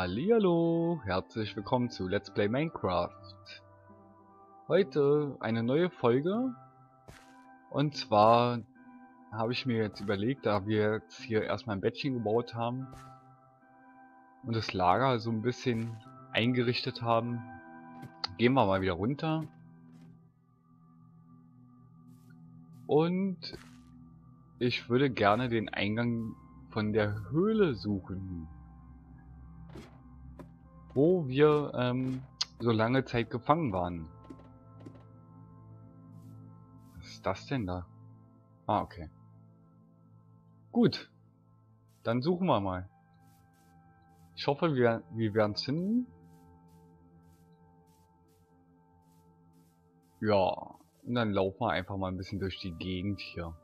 Hallihallo, herzlich willkommen zu Let's Play Minecraft. Heute eine neue Folge. Und zwar habe ich mir jetzt überlegt, da wir jetzt hier erstmal ein Bettchen gebaut haben und das Lager so ein bisschen eingerichtet haben, gehen wir mal wieder runter. Und ich würde gerne den Eingang von der Höhle suchen wo wir ähm, so lange Zeit gefangen waren. Was ist das denn da? Ah, okay. Gut. Dann suchen wir mal. Ich hoffe, wir, wir werden es finden. Ja, und dann laufen wir einfach mal ein bisschen durch die Gegend hier.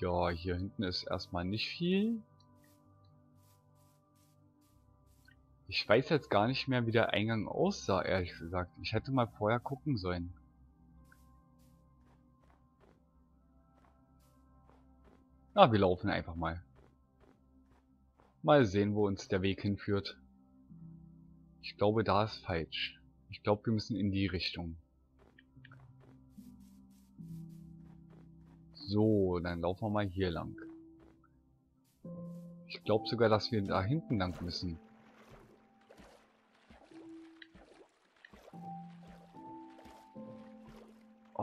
Ja, hier hinten ist erstmal nicht viel. Ich weiß jetzt gar nicht mehr, wie der Eingang aussah, ehrlich gesagt. Ich hätte mal vorher gucken sollen. Na, wir laufen einfach mal. Mal sehen, wo uns der Weg hinführt. Ich glaube, da ist falsch. Ich glaube, wir müssen in die Richtung. So, dann laufen wir mal hier lang. Ich glaube sogar, dass wir da hinten lang müssen.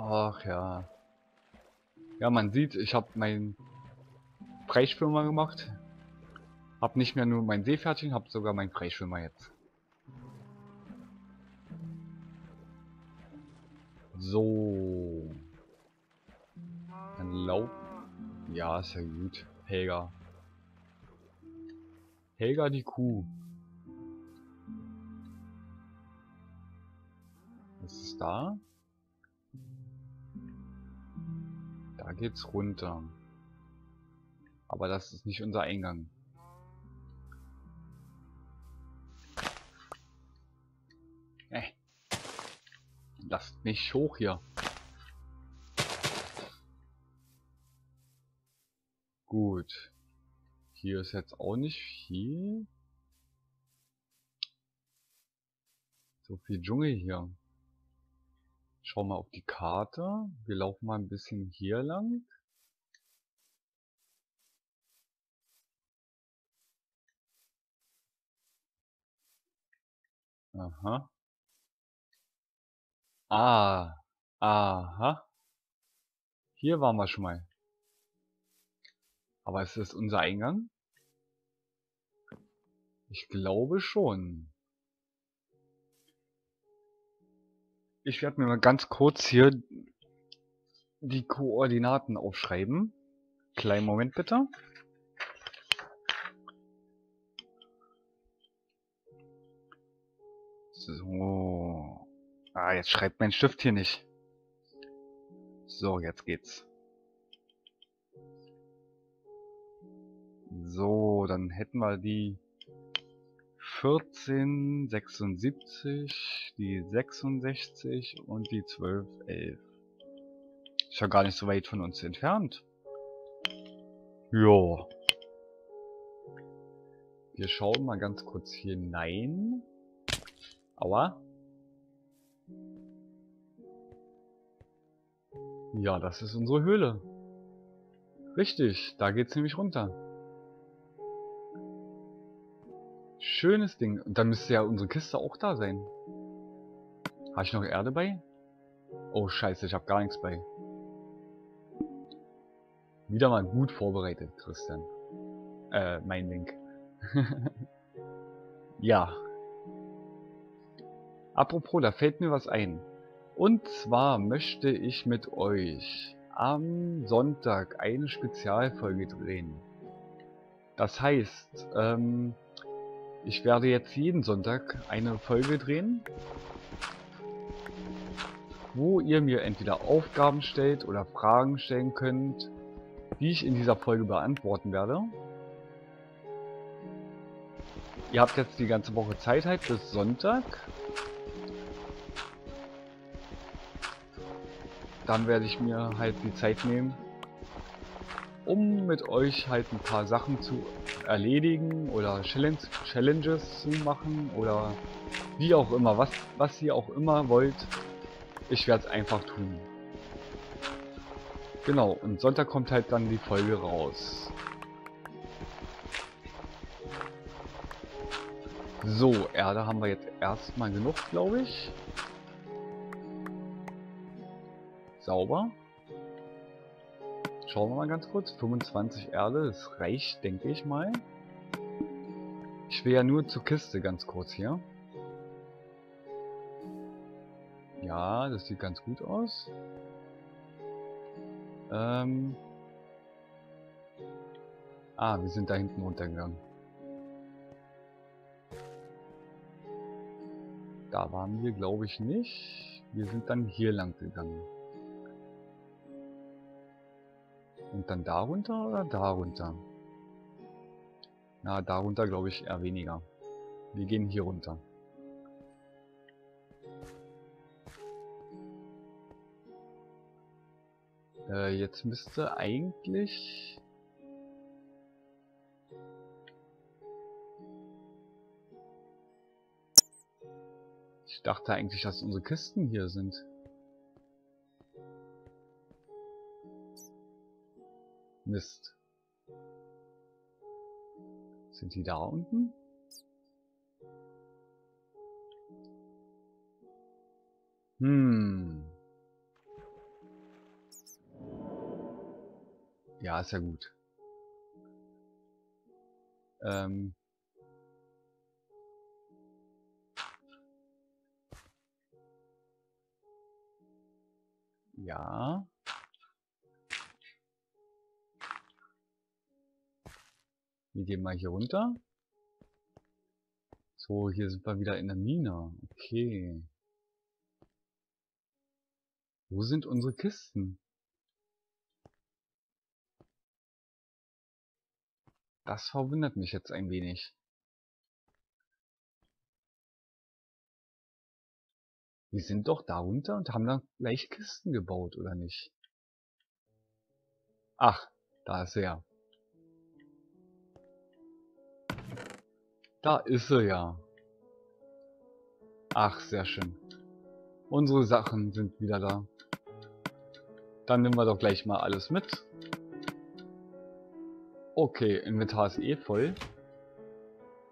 Ach ja. Ja, man sieht, ich habe mein Freischwimmer gemacht. Hab nicht mehr nur mein Seepferdchen, hab sogar mein Freischwimmer jetzt. So. Dann lauf. Ja, ist ja gut. Helga. Helga die Kuh. Was ist da? Da geht's runter. Aber das ist nicht unser Eingang. Äh. Lasst mich hoch hier. Gut. Hier ist jetzt auch nicht viel. So viel Dschungel hier. Schau mal auf die Karte. Wir laufen mal ein bisschen hier lang. Aha. Ah. Aha. Hier waren wir schon mal. Aber ist das unser Eingang? Ich glaube schon. Ich werde mir mal ganz kurz hier die Koordinaten aufschreiben. Kleinen Moment bitte. So. Ah, jetzt schreibt mein Stift hier nicht. So, jetzt geht's. So, dann hätten wir die 14, 76, die 66 und die 12, 11. Ist ja gar nicht so weit von uns entfernt. Ja. Wir schauen mal ganz kurz hier hinein. Aua. Ja, das ist unsere Höhle. Richtig, da geht's nämlich runter. Schönes Ding. Und dann müsste ja unsere Kiste auch da sein. Habe ich noch Erde bei? Oh scheiße, ich habe gar nichts bei. Wieder mal gut vorbereitet, Christian. Äh, mein Link. ja. Apropos, da fällt mir was ein. Und zwar möchte ich mit euch am Sonntag eine Spezialfolge drehen. Das heißt, ähm, ich werde jetzt jeden Sonntag eine Folge drehen, wo ihr mir entweder Aufgaben stellt oder Fragen stellen könnt, die ich in dieser Folge beantworten werde. Ihr habt jetzt die ganze Woche Zeit halt bis Sonntag. Dann werde ich mir halt die Zeit nehmen, um mit euch halt ein paar Sachen zu erledigen oder Challenge Challenges zu machen oder wie auch immer, was, was ihr auch immer wollt. Ich werde es einfach tun. Genau, und Sonntag kommt halt dann die Folge raus. So, Erde haben wir jetzt erstmal genug, glaube ich. Sauber. Schauen wir mal ganz kurz. 25 Erde, das reicht, denke ich mal. Ich will ja nur zur Kiste ganz kurz hier. Ja, das sieht ganz gut aus. Ähm ah, wir sind da hinten runtergegangen. Da waren wir, glaube ich, nicht. Wir sind dann hier lang gegangen. Und dann darunter oder darunter? Na, darunter glaube ich eher weniger. Wir gehen hier runter. Äh, jetzt müsste eigentlich... Ich dachte eigentlich, dass unsere Kisten hier sind. Mist. Sind die da unten? Hm. Ja, ist ja gut. Ähm. Ja. Wir gehen mal hier runter. So, hier sind wir wieder in der Mine. Okay. Wo sind unsere Kisten? Das verwundert mich jetzt ein wenig. Wir sind doch da runter und haben dann gleich Kisten gebaut, oder nicht? Ach, da ist er. Da ist er ja. Ach, sehr schön. Unsere Sachen sind wieder da. Dann nehmen wir doch gleich mal alles mit. Okay, Inventar ist eh voll.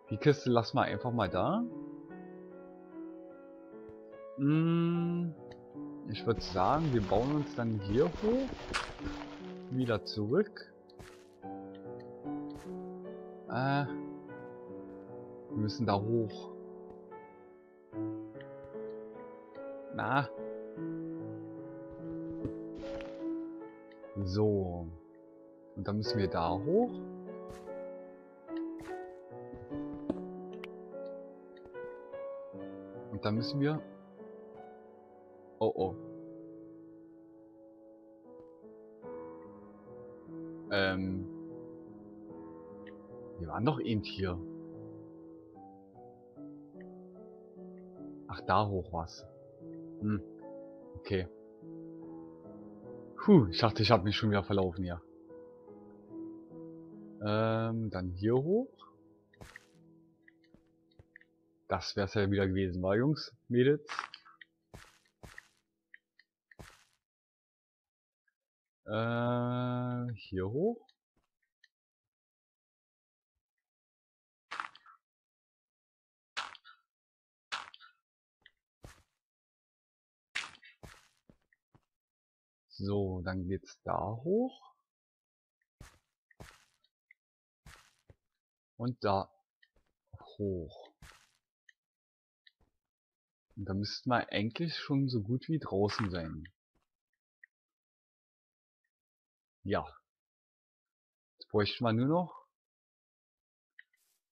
Die Kiste lassen wir einfach mal da. Hm, ich würde sagen, wir bauen uns dann hier hoch. Wieder zurück. Äh, wir müssen da hoch. Na. So. Und dann müssen wir da hoch. Und dann müssen wir... Oh oh. Ähm... Wir waren doch eben hier. Da hoch was. Hm. Okay. Puh, ich dachte, ich habe mich schon wieder verlaufen hier. Ähm, dann hier hoch. Das wäre es ja wieder gewesen, war Jungs, Mädels. Äh, hier hoch. So, dann geht's da hoch. Und da hoch. Und da müssten wir eigentlich schon so gut wie draußen sein. Ja. Jetzt bräuchten wir nur noch...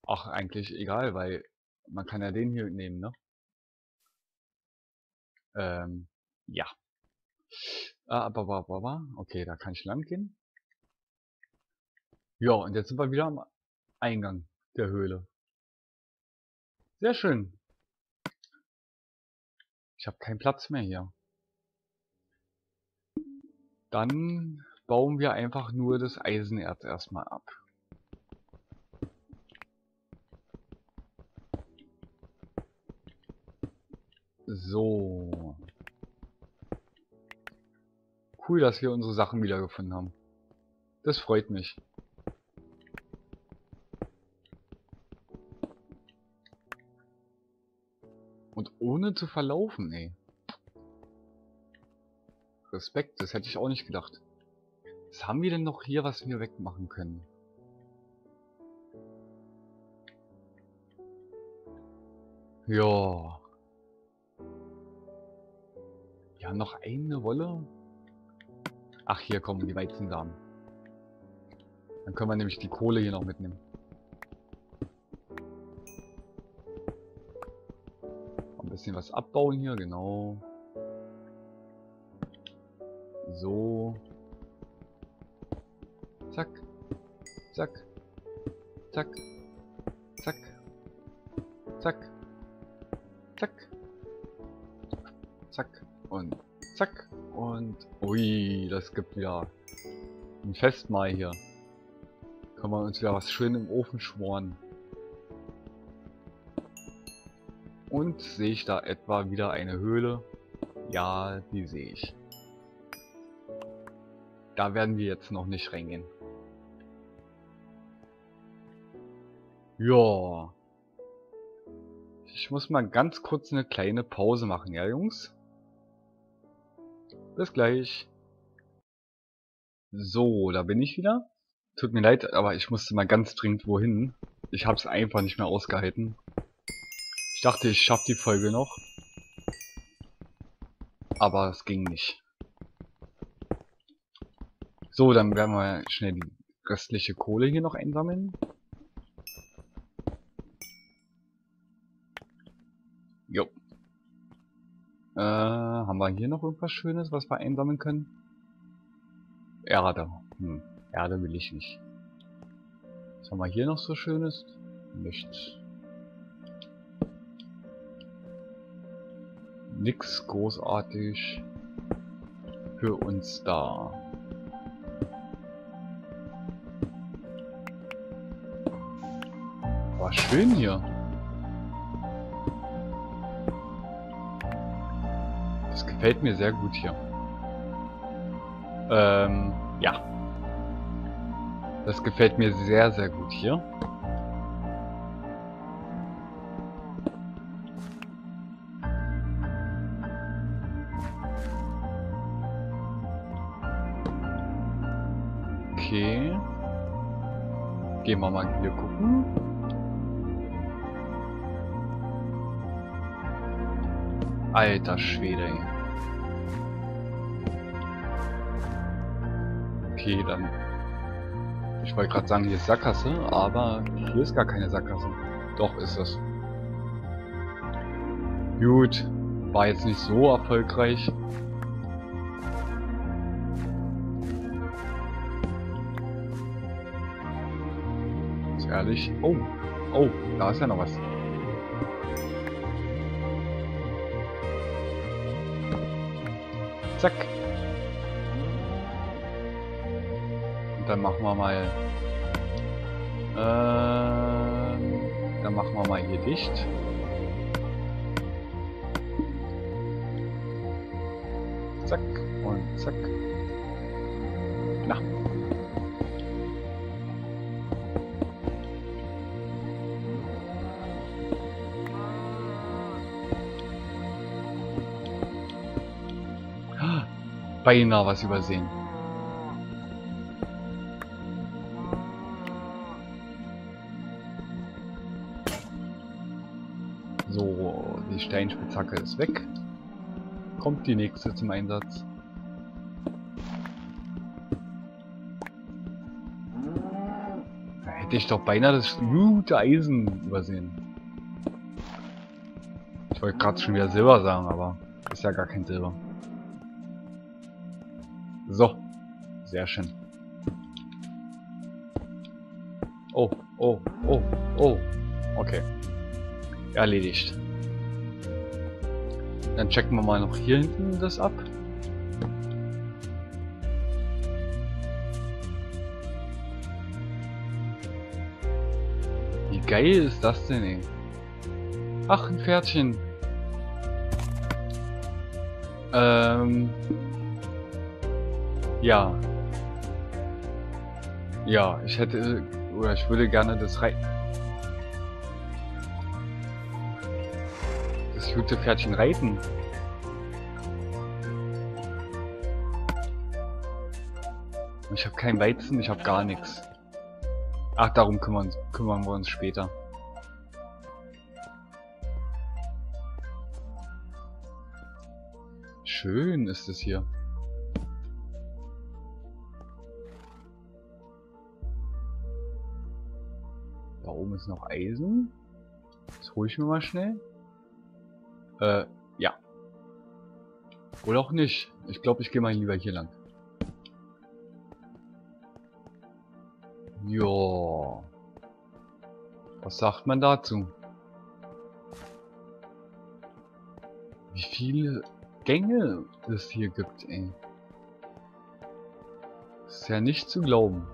Ach, eigentlich egal, weil man kann ja den hier nehmen, ne? Ähm, ja. Ah, okay, da kann ich lang gehen. Ja, und jetzt sind wir wieder am Eingang der Höhle. Sehr schön. Ich habe keinen Platz mehr hier. Dann bauen wir einfach nur das Eisenerz erstmal ab. So. Cool, dass wir unsere Sachen wiedergefunden haben. Das freut mich. Und ohne zu verlaufen, ey. Respekt, das hätte ich auch nicht gedacht. Was haben wir denn noch hier, was wir wegmachen können? Ja. Wir haben noch eine Wolle. Ach, hier kommen die Weizensamen. Dann können wir nämlich die Kohle hier noch mitnehmen. Ein bisschen was abbauen hier, genau. So. Zack. Zack. Zack. Das gibt wieder ein Festmahl hier. Können wir uns wieder was schön im Ofen schmoren. Und sehe ich da etwa wieder eine Höhle? Ja, die sehe ich. Da werden wir jetzt noch nicht reingehen. Ja. Ich muss mal ganz kurz eine kleine Pause machen, ja Jungs? Bis gleich. So, da bin ich wieder. Tut mir leid, aber ich musste mal ganz dringend wohin. Ich habe es einfach nicht mehr ausgehalten. Ich dachte, ich schaffe die Folge noch. Aber es ging nicht. So, dann werden wir schnell die restliche Kohle hier noch einsammeln. Jo. Äh, haben wir hier noch irgendwas Schönes, was wir einsammeln können? Erde. Hm, Erde will ich nicht. Was haben wir hier noch so Schönes? Nichts. Nix großartig für uns da. War schön hier. Das gefällt mir sehr gut hier. Ähm, ja. Das gefällt mir sehr, sehr gut hier. Okay. Gehen wir mal hier gucken. Alter Schwede, Okay, dann... Ich wollte gerade sagen, hier ist Sackgasse, aber hier ist gar keine Sackgasse. Doch, ist es. Gut. War jetzt nicht so erfolgreich. Ist ehrlich. Oh. Oh, da ist ja noch was. Zack. Dann machen wir mal... Ähm, dann machen wir mal hier dicht. Zack und zack. Na. Beinahe was übersehen. Steinspitzhacke ist weg. Kommt die nächste zum Einsatz. Da hätte ich doch beinahe das gute Eisen übersehen. Ich wollte gerade schon wieder Silber sagen, aber ist ja gar kein Silber. So. Sehr schön. Oh, oh, oh, oh. Okay. Erledigt. Dann checken wir mal noch hier hinten das ab. Wie geil ist das denn, ey? Ach, ein Pferdchen. Ähm. Ja. Ja, ich hätte, oder ich würde gerne das Rei... Das gute Pferdchen reiten. Ich habe kein Weizen, ich habe gar nichts. Ach, darum kümmern, kümmern wir uns später. Schön ist es hier. Da oben ist noch Eisen. Das hole ich mir mal schnell. Äh, ja. Oder auch nicht. Ich glaube, ich gehe mal lieber hier lang. Ja. Was sagt man dazu? Wie viele Gänge es hier gibt, ey. Ist ja nicht zu glauben.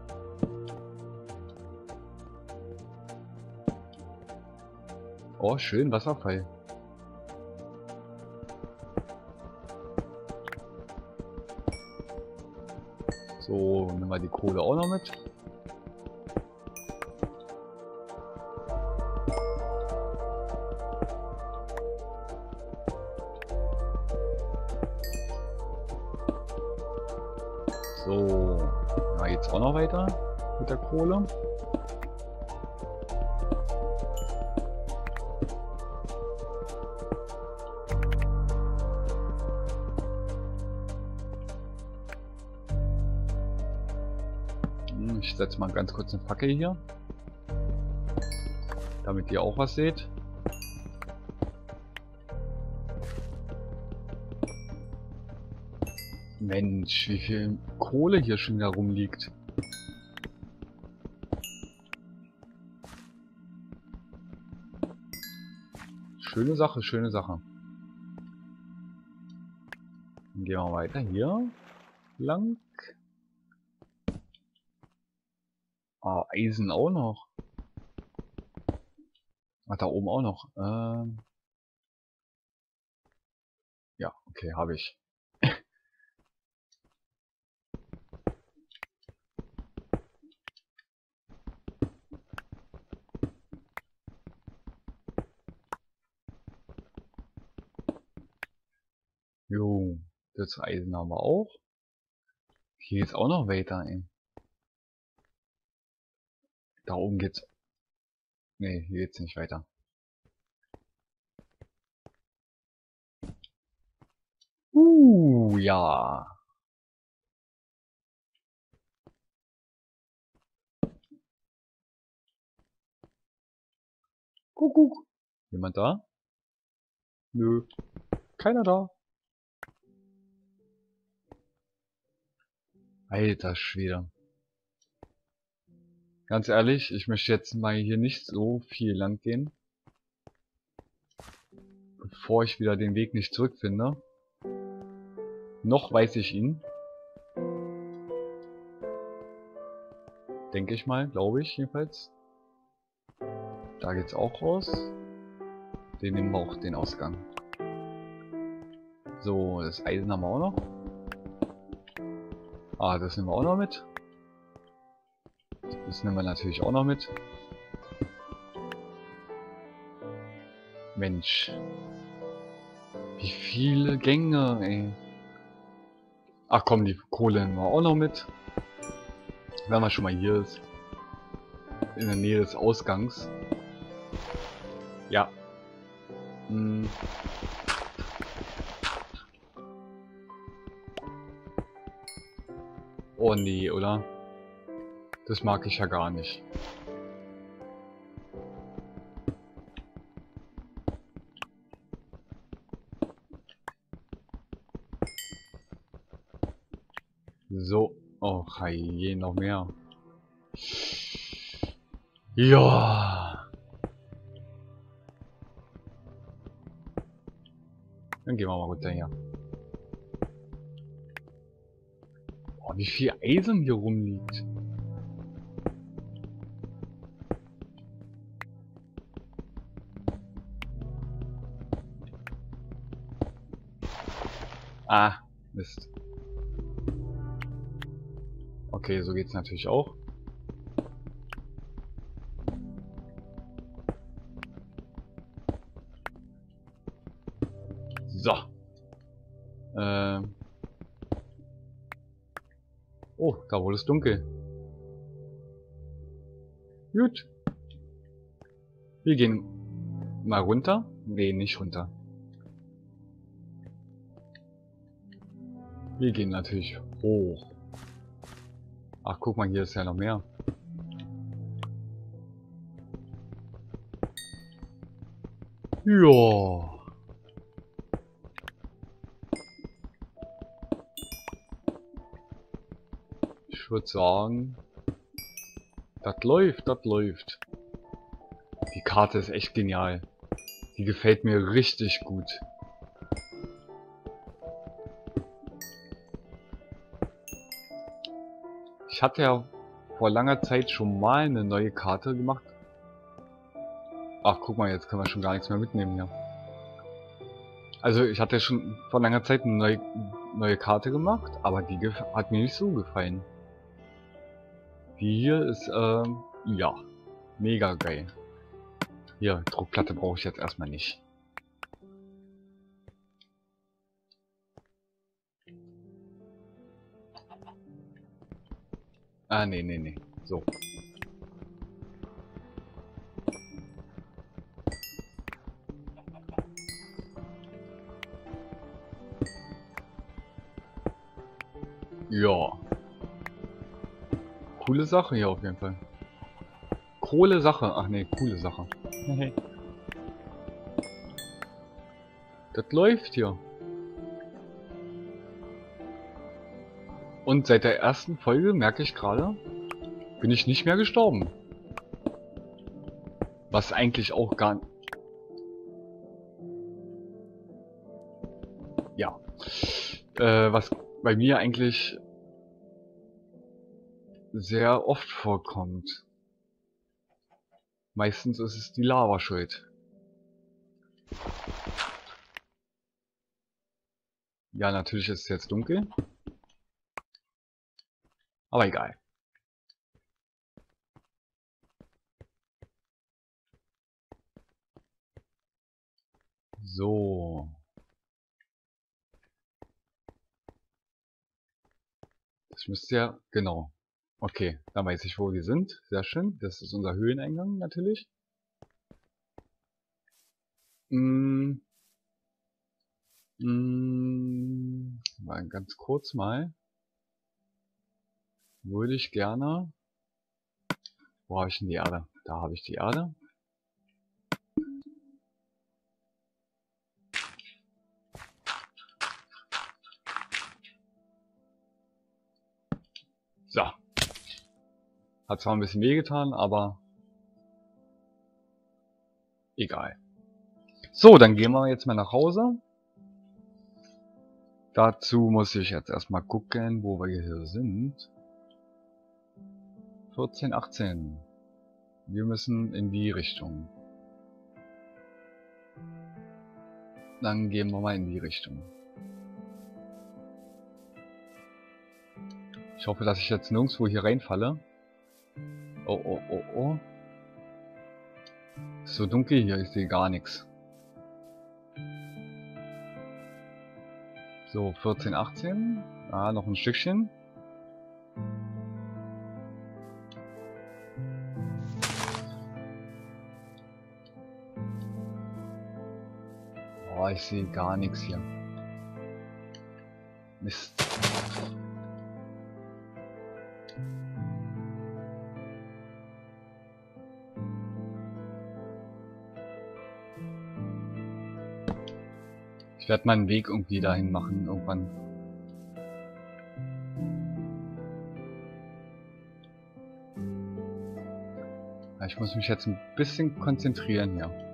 Oh, schön, Wasserfall. So, nehmen wir die Kohle auch noch mit. So, ja, jetzt auch noch weiter mit der Kohle. Setze mal ganz kurz eine Fackel hier. Damit ihr auch was seht. Mensch, wie viel Kohle hier schon wieder rumliegt. Schöne Sache, schöne Sache. Dann gehen wir weiter hier lang. Ah, Eisen auch noch. Ach, da oben auch noch. Ähm ja, okay, habe ich. Jo, das Eisen haben wir auch. Hier geht's auch noch weiter, ey. Da oben geht's. Ne, hier geht's nicht weiter. Uh, ja. Kuckuck. Jemand da? Nö. Keiner da. Alter Schwede. Ganz ehrlich, ich möchte jetzt mal hier nicht so viel lang gehen. Bevor ich wieder den Weg nicht zurückfinde. Noch weiß ich ihn. Denke ich mal, glaube ich jedenfalls. Da geht's auch raus. Den nehmen wir auch den Ausgang. So, das Eisen haben wir auch noch. Ah, das nehmen wir auch noch mit. Das nehmen wir natürlich auch noch mit. Mensch. Wie viele Gänge, ey. Ach komm, die Kohle nehmen wir auch noch mit. Wenn man schon mal hier ist. In der Nähe des Ausgangs. Ja. Hm. Oh nee, oder? Das mag ich ja gar nicht. So. Oh, je, noch mehr. Ja. Dann gehen wir mal runter hier. Oh, wie viel Eisen hier rumliegt. Ah, Mist. Okay, so geht's natürlich auch. So. Ähm. Oh, da wurde es dunkel. Gut. Wir gehen mal runter. Nee, nicht runter. Wir gehen natürlich hoch. Ach, guck mal, hier ist ja noch mehr. Ja. Ich würde sagen, das läuft, das läuft. Die Karte ist echt genial. Die gefällt mir richtig gut. Ich hatte ja vor langer Zeit schon mal eine neue Karte gemacht. Ach, guck mal, jetzt können wir schon gar nichts mehr mitnehmen hier. Also ich hatte schon vor langer Zeit eine neue, neue Karte gemacht, aber die hat mir nicht so gefallen. Die hier ist, ähm, ja, mega geil. Hier, Druckplatte brauche ich jetzt erstmal nicht. Ah, nee, nee, nee. So. Ja. Coole Sache hier auf jeden Fall. Coole Sache. Ach nee, coole Sache. das läuft hier. Und seit der ersten Folge merke ich gerade, bin ich nicht mehr gestorben. Was eigentlich auch gar... Ja. Äh, was bei mir eigentlich sehr oft vorkommt. Meistens ist es die Lava schuld. Ja, natürlich ist es jetzt dunkel. Aber egal. So. Das müsste ja... Genau. Okay, dann weiß ich, wo wir sind. Sehr schön. Das ist unser Höhleneingang natürlich. Mm. Mm. Mal ganz kurz mal. Würde ich gerne... Wo habe ich denn die Erde? Da habe ich die Erde. So. Hat zwar ein bisschen wehgetan, aber egal. So, dann gehen wir jetzt mal nach Hause. Dazu muss ich jetzt erstmal gucken, wo wir hier sind. 14, 18. Wir müssen in die Richtung. Dann gehen wir mal in die Richtung. Ich hoffe, dass ich jetzt nirgendwo hier reinfalle. Oh, oh, oh, oh. so dunkel hier, ich sehe gar nichts. So, 14, 18. Ah, noch ein Stückchen. Oh, ich sehe gar nichts hier. Mist. Ich werde meinen Weg irgendwie dahin machen, irgendwann. Ich muss mich jetzt ein bisschen konzentrieren hier.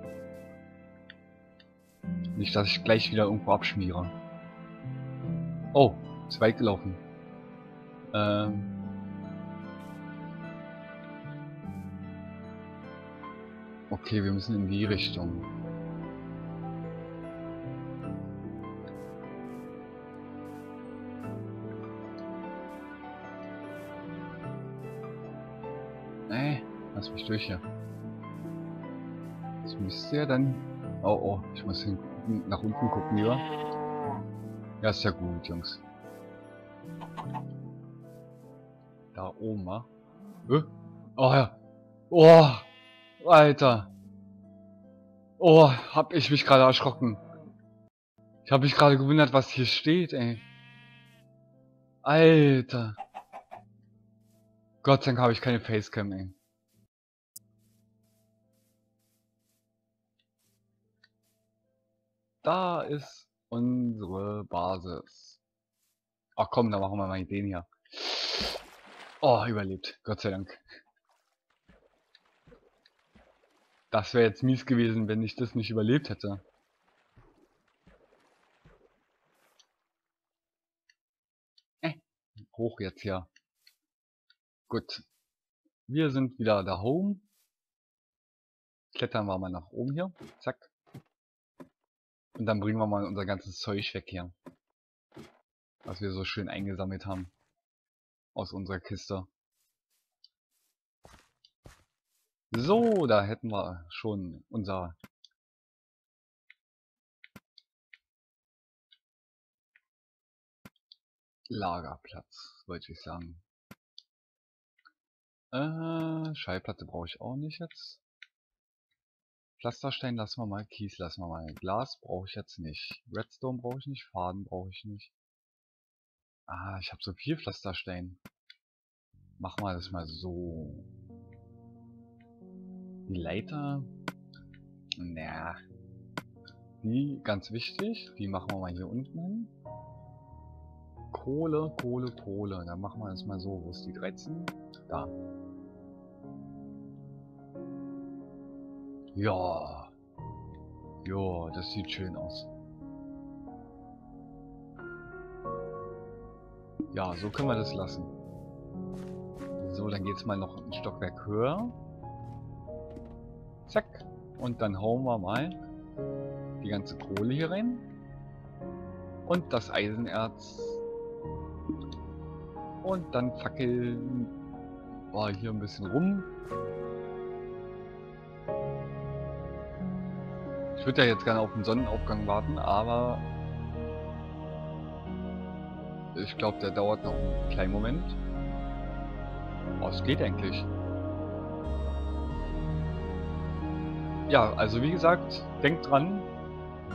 Nicht, dass ich gleich wieder irgendwo abschmiere. Oh, ist weit gelaufen. Ähm. Okay, wir müssen in die Richtung. Nee, lass mich durch hier. Das müsste ja dann... Oh, oh, ich muss hinkommen hin, nach unten gucken lieber. Ja, ist ja gut, Jungs. Da oben, wa? Äh? Oh ja. Oh, Alter. Oh, hab ich mich gerade erschrocken. Ich habe mich gerade gewundert, was hier steht, ey. Alter. Gott sei Dank habe ich keine Facecam, ey. Da ist unsere Basis. Ach komm, dann machen wir mal den hier. Oh, überlebt. Gott sei Dank. Das wäre jetzt mies gewesen, wenn ich das nicht überlebt hätte. Äh, hoch jetzt hier. Gut. Wir sind wieder da home. Klettern wir mal nach oben hier. Zack. Und dann bringen wir mal unser ganzes Zeug weg hier. Was wir so schön eingesammelt haben. Aus unserer Kiste. So, da hätten wir schon unser Lagerplatz, wollte ich sagen. Äh, Schallplatte brauche ich auch nicht jetzt. Pflasterstein lassen wir mal, Kies lassen wir mal. Glas brauche ich jetzt nicht. Redstone brauche ich nicht, Faden brauche ich nicht. Ah, ich habe so viel Pflasterstein. Machen wir das mal so. Die Leiter. Naja. Die, ganz wichtig, die machen wir mal hier unten hin. Kohle, Kohle, Kohle. Dann machen wir das mal so. Wo ist die 13? Da. Ja. Ja, das sieht schön aus. Ja, so können wir das lassen. So, dann geht's mal noch ein Stockwerk höher. Zack. Und dann hauen wir mal die ganze Kohle hier rein. Und das Eisenerz. Und dann fackeln wir hier ein bisschen rum. Würde ja jetzt gerne auf den Sonnenaufgang warten, aber ich glaube, der dauert noch einen kleinen Moment. Oh, es geht eigentlich. Ja, also wie gesagt, denkt dran,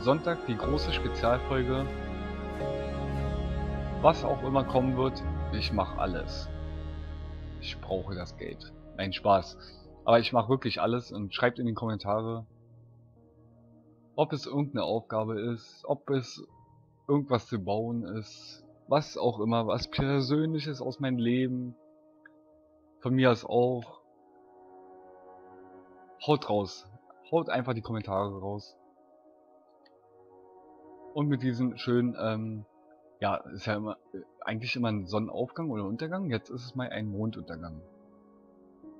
Sonntag die große Spezialfolge. Was auch immer kommen wird, ich mache alles. Ich brauche das Geld. Nein, Spaß. Aber ich mache wirklich alles und schreibt in die Kommentare, ob es irgendeine Aufgabe ist, ob es irgendwas zu bauen ist, was auch immer, was Persönliches aus meinem Leben. Von mir aus auch. Haut raus. Haut einfach die Kommentare raus. Und mit diesem schönen, ähm, ja, ist ja immer, eigentlich immer ein Sonnenaufgang oder Untergang. Jetzt ist es mal ein Monduntergang.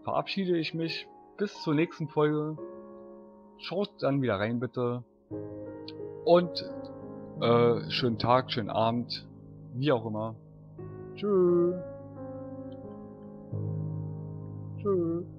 Verabschiede ich mich bis zur nächsten Folge. Schaut dann wieder rein bitte. Und äh, schönen Tag, schönen Abend, wie auch immer. Tschüss. Tschüss.